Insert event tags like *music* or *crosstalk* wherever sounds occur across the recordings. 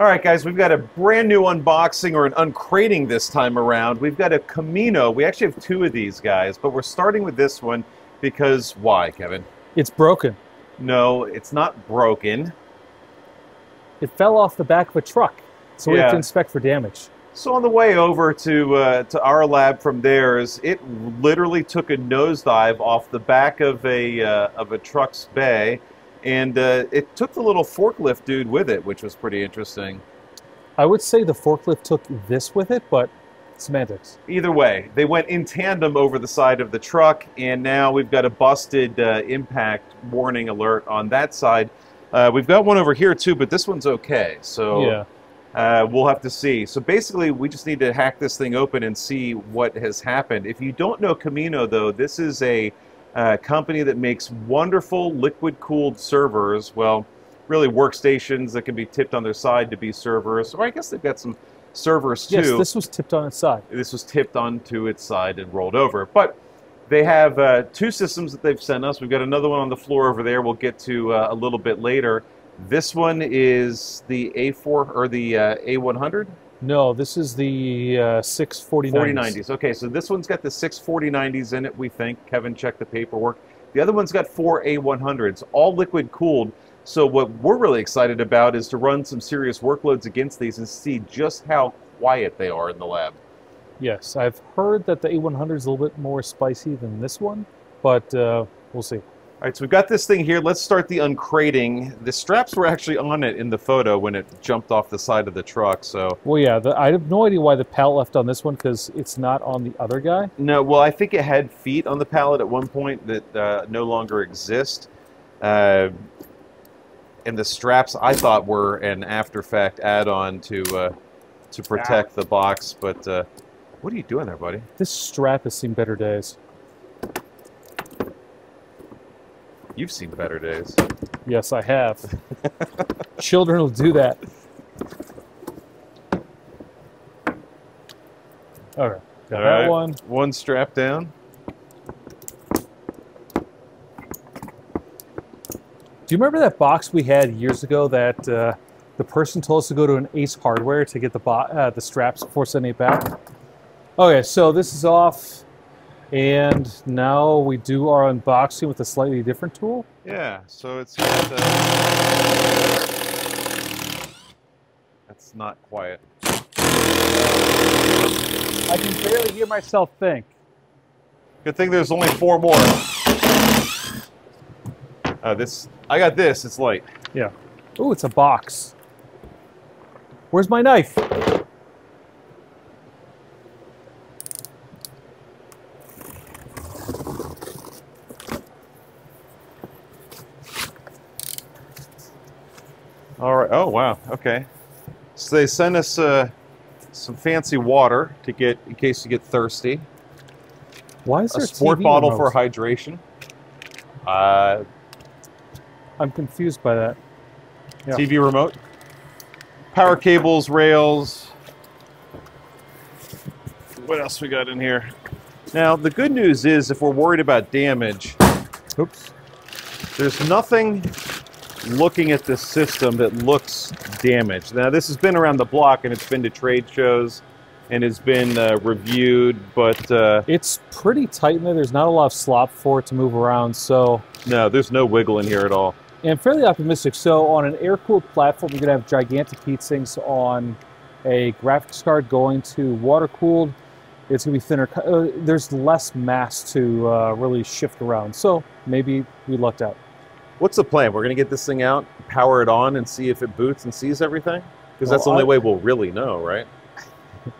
All right, guys, we've got a brand new unboxing or an uncrating this time around. We've got a Comino. We actually have two of these guys, but we're starting with this one because why, Kevin? It's broken. No, it's not broken. It fell off the back of a truck, so we have to inspect for damage. So on the way over to uh, to our lab from theirs, it literally took a nosedive off the back of a uh, of a truck's bay, and uh, it took the little forklift dude with it, which was pretty interesting. I would say the forklift took this with it, but semantics. Either way, they went in tandem over the side of the truck, and now we've got a busted uh, impact warning alert on that side. Uh, we've got one over here too, but this one's okay. So Yeah. uh, we'll have to see. So basically, we just need to hack this thing open and see what has happened. If you don't know Comino, though, this is a uh, company that makes wonderful liquid-cooled servers. Well, really workstations that can be tipped on their side to be servers. Or I guess they've got some servers too Yes, this was tipped on its side. this was tipped onto its side and rolled over. But they have uh, two systems that they've sent us. We've got another one on the floor over there. We'll get to uh, a little bit later. This one is the A4 or the uh, A100 No, this is the uh, 640 4090s. Okay, so this one's got the 64090s in it. We think Kevin checked the paperwork. The other one's got four A100s, all liquid cooled. So what we're really excited about is to run some serious workloads against these and see just how quiet they are in the lab. Yes, I've heard that the A100 is a little bit more spicy than this one, but uh, we'll see. All right, so we've got this thing here. Let's start the uncrating. The straps were actually on it in the photo when it jumped off the side of the truck. So Well, yeah, the, I have no idea why the pallet left on this one because it's not on the other guy. no, well, I think it had feet on the pallet at one point that uh, no longer exist. Uh, and the straps I thought were an after fact add-on to uh, to protect the box. But uh, what are you doing there, buddy? This strap has seen better days. You've seen better days. Yes, I have. Children will do that. All right, got All that right. one. One strap down. Do you remember that box we had years ago that uh, the person told us to go to an Ace Hardware to get the uh, the straps before sending it back? Okay, so this is off, and now we do our unboxing with a slightly different tool. Yeah, so it's got. Uh... That's not quiet. I can barely hear myself think. Good thing there's only four more. Uh, this I got this. It's light. Yeah. Oh, it's a box. Where's my knife? All right. Oh wow. Okay. So they sent us uh, some fancy water to get in case you get thirsty. Why is there A sport TV bottle for hydration. Uh, I'm confused by that. Yeah. TV remote. Power cables, rails. What else we got in here? Now, the good news is if we're worried about damage, Oops. there's nothing looking at this system that looks damaged. Now, this has been around the block and it's been to trade shows and it's been uh, reviewed, but uh, It's pretty tight in there. There's not a lot of slop for it to move around, so no, there's no wiggle in here at all. and fairly optimistic. So on an air-cooled platform, you're gonna have gigantic heat sinks. On a graphics card going to water-cooled, it's gonna be thinner. Uh, there's less mass to uh, really shift around. So maybe we lucked out. What's the plan? We're going to get this thing out, power it on, and see if it boots and sees everything? Because that's the only I- way we'll really know, right? *laughs*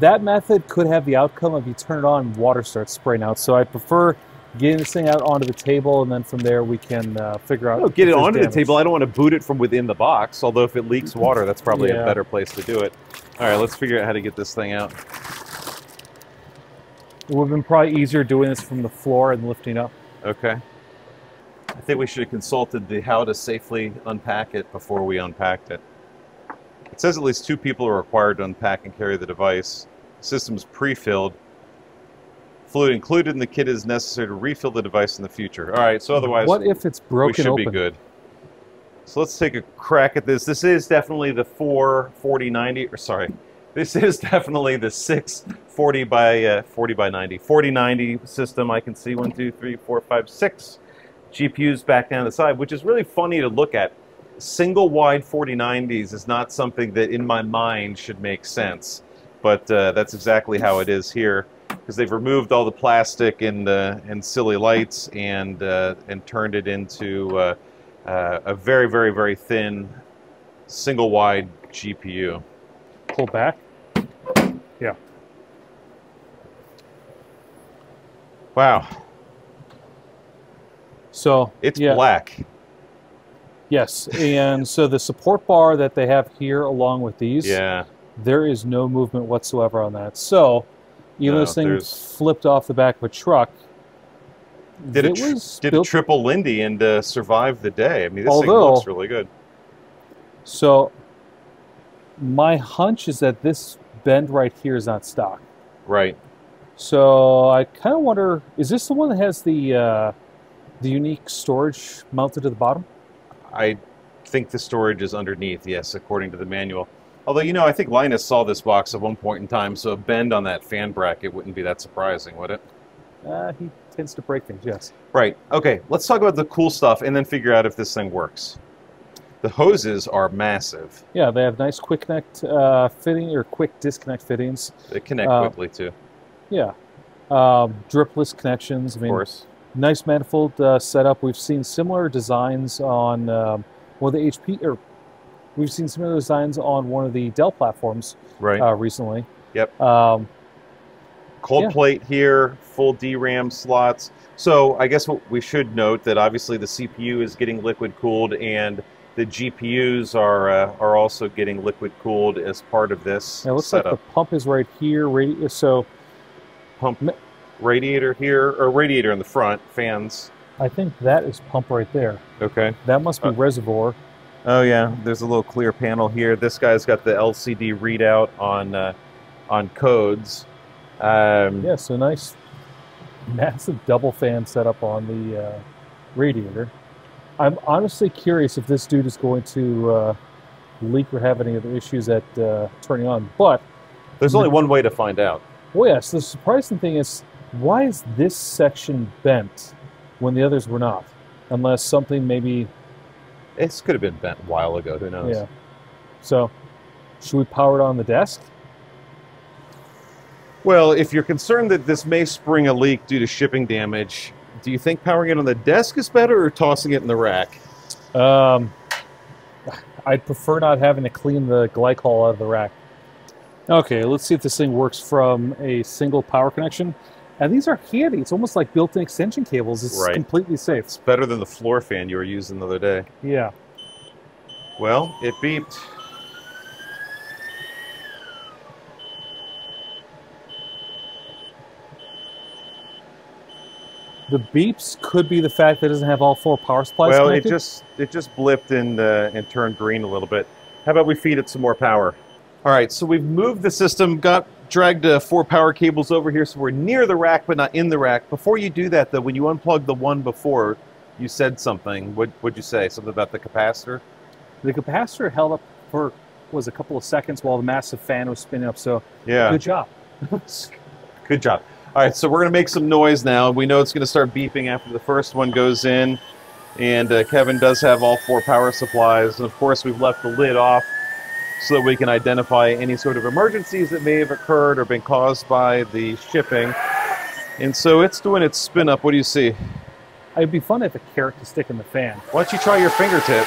That method could have the outcome of you turn it on and water starts spraying out. So I prefer getting this thing out onto the table, and then from there we can uh, figure out. No, get it onto damage. the table. I don't want to boot it from within the box. Although if it leaks *laughs* water, that's probably Yeah. a better place to do it. All right, let's figure out how to get this thing out. It would have been probably easier doing this from the floor and lifting up. Okay. I think we should have consulted the how to safely unpack it before we unpacked it. It says at least two people are required to unpack and carry the device. The system is pre-filled. Fluid included in the kit is necessary to refill the device in the future. All right, so otherwise what if it's broken? we should open? be good. So let's take a crack at this. This is definitely the 44090, or sorry, this is definitely the 640 by uh, 40 by 90, 4090 system. I can see one, two, three, four, five, six GPUs back down the side, which is really funny to look at. Single wide 4090s is not something that in my mind should make sense, but uh, that's exactly how it is here because they've removed all the plastic and uh, and silly lights and uh, and turned it into uh, uh, a very very very thin single wide GPU. Pull back. Yeah. Wow, So it's yeah, black. Yes, and so the support bar that they have here, along with these, Yeah, there is no movement whatsoever on that. So even No, this thing there's- flipped off the back of a truck, did it was did a triple Lindy and uh, survived the day. I mean, this thing looks really good. So my hunch is that this bend right here is not stock. Right. So I kind of wonder: is this the one that has the uh, the unique storage mounted to the bottom? I think the storage is underneath. Yes, according to the manual. Although you know, I think Linus saw this box at one point in time, so a bend on that fan bracket wouldn't be that surprising, would it? Uh, he tends to break things. Yes. Right. Okay. Let's talk about the cool stuff and then figure out if this thing works. The hoses are massive. Yeah, they have nice quick connect uh, fitting or quick disconnect fittings. They connect Uh, quickly too, Yeah. Um, dripless connections. I mean, of course. Nice manifold uh, setup. We've seen similar designs on um, one of the HP, or we've seen similar designs on one of the Dell platforms Right. uh, recently. Yep. Um, Cold yeah. plate here, full DRAM slots. So I guess what we should note that obviously the CPU is getting liquid cooled and the GPUs are uh, are also getting liquid cooled as part of this it looks setup. like the pump is right here. So Pump radiator here, or radiator in the front, fans. I think that is pump right there. Okay. That must be Uh, reservoir. Oh yeah, there's a little clear panel here. This guy's got the LCD readout on uh, on codes. Um, Yeah, so nice, massive double fan setup on the uh, radiator. I'm honestly curious if this dude is going to uh, leak or have any other issues at uh, turning on. But, There's only one way to find out. well, yes, the surprising thing is why is this section bent when the others were not? Unless something maybe, This could have been bent a while ago. Who knows? yeah. So, should we power it on the desk? Well, if you're concerned that this may spring a leak due to shipping damage, do you think powering it on the desk is better or tossing it in the rack? Um, I'd prefer not having to clean the glycol out of the rack. Okay, let's see if this thing works from a single power connection. And these are handy. It's almost like built-in extension cables. It's Right. completely safe. It's better than the floor fan you were using the other day. Yeah. Well, it beeped. The beeps could be the fact that it doesn't have all four power supplies well, it just it just blipped and uh, and turned green a little bit. How about we feed it some more power? All right, so we've moved the system, got dragged uh, four power cables over here, so we're near the rack but not in the rack. Before you do that, though, when you unplugged the one before, you said something. What would you say? Something about the capacitor? The capacitor held up for was a couple of seconds while the massive fan was spinning up. So Yeah. good job. *laughs* Good job. All right, so we're going to make some noise now. We know it's going to start beeping after the first one goes in. And uh, Kevin does have all four power supplies. And of course, we've left the lid off so that we can identify any sort of emergencies that may have occurred or been caused by the shipping. And so it's doing its spin up. What do you see? It'd be fun if a carrot could stick in the fan. Why don't you try your fingertip?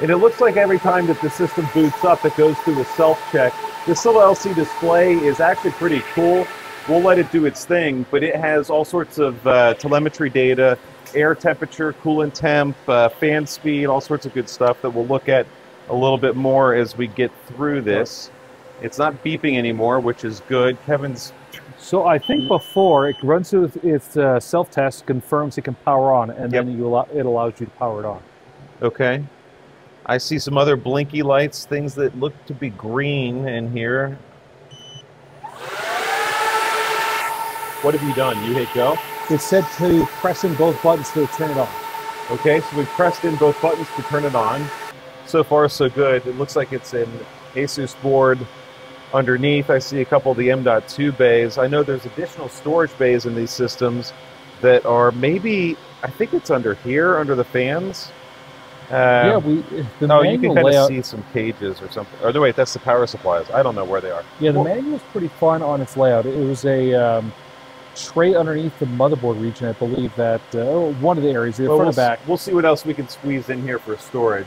And it looks like every time that the system boots up, it goes through a self-check. This little LC display is actually pretty cool. We'll let it do its thing, but it has all sorts of uh, telemetry data, air temperature, coolant temp, uh, fan speed, all sorts of good stuff that we'll look at a little bit more as we get through this. It's not beeping anymore, which is good. Kevin's So I think before it runs through its uh, self-test, confirms it can power on, and Yep. then you allow, it allows you to power it on. Okay. I see some other blinky lights, things that look to be green in here. What have you done? You hit go? It said to press in both buttons to turn it on. Okay, so we've pressed in both buttons to turn it on. So far, so good. It looks like it's an Asus board. Underneath, I see a couple of the M.2 bays. I know there's additional storage bays in these systems that are maybe, I think it's under here, under the fans. Um, yeah, we the oh, you can kind layout. of see some cages or something. Or no, wait, that's the power supplies. I don't know where they are. Yeah, the Well- manual is pretty fun on its layout. It was a um, tray underneath the motherboard region, I believe. That uh, one of the areas, the Well, front we'll, back, we'll see what else we can squeeze in here for storage.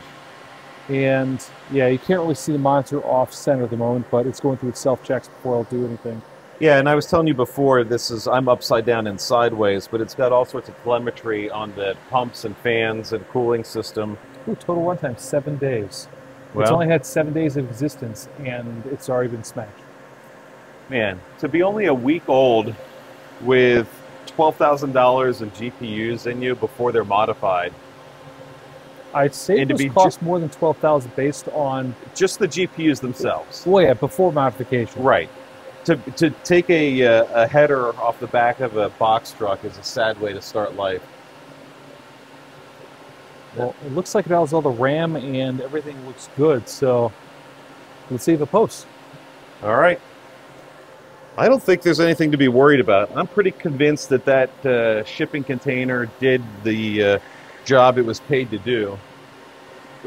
and yeah, you can't really see the monitor off center at the moment, but it's going through its self checks before it'll do anything. Yeah, and I was telling you before, this is I'm upside down and sideways, but it's got all sorts of telemetry on the pumps and fans and cooling system. Ooh, total runtime seven days. it's only had seven days of existence, and it's already been smashed. Man, to be only a week old with twelve thousand dollars of GPUs in you before they're modified, I'd say And those be cost more than twelve thousand based on just the GPUs themselves. well, yeah, before modification. Right. To, to take a, uh, a header off the back of a box truck is a sad way to start life. Well, it looks like it has all the RAM and everything looks good. So let's see if it posts. All right. I don't think there's anything to be worried about. I'm pretty convinced that that uh, shipping container did the uh, job it was paid to do.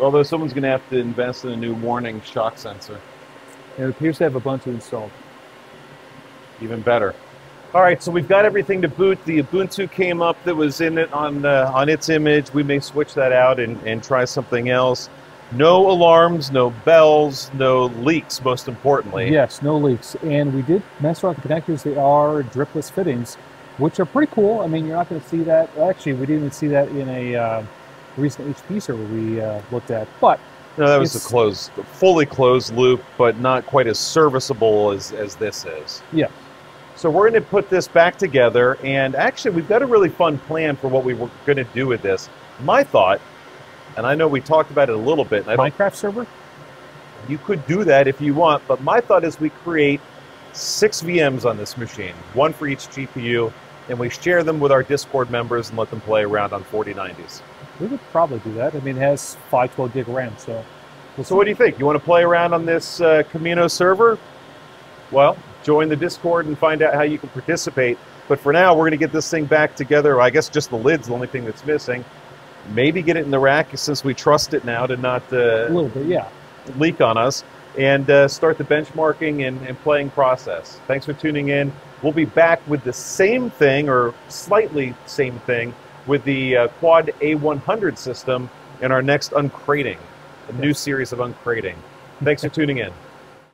Although someone's going to have to invest in a new warning shock sensor. It appears to have a bunch Ubuntu installed. Even better. All right, so we've got everything to boot. The Ubuntu came up that was in it on uh, on its image. We may switch that out and, and try something else. No alarms, no bells, no leaks. Most importantly, Yes, no leaks. And we did mess around with the connectors. They are dripless fittings, which are pretty cool. I mean, you're not going to see that. Actually, we didn't even see that in a uh, recent HP server we uh, looked at. But No, that was a closed, fully closed loop, but not quite as serviceable as, as this is. Yeah. So we're going to put this back together, and actually, we've got a really fun plan for what we were going to do with this. My thought, and I know we talked about it a little bit, Minecraft server? you could do that if you want, but my thought is we create six VMs on this machine, one for each GPU, and we share them with our Discord members and let them play around on 4090s. We would probably do that. I mean, it has 512 gig RAM, so. we'll So what do you think? You want to play around on this uh, Comino server? Well, join the Discord and find out how you can participate. But for now, we're going to get this thing back together. I guess just the lid's the only thing that's missing. Maybe get it in the rack since we trust it now to not A uh, little bit, yeah. leak on us. And uh, start the benchmarking and, and playing process. Thanks for tuning in. We'll be back with the same thing, or slightly same thing, with the uh, Quad A100 system in our next uncrating, a new series of uncrating. Thanks for tuning in. *laughs*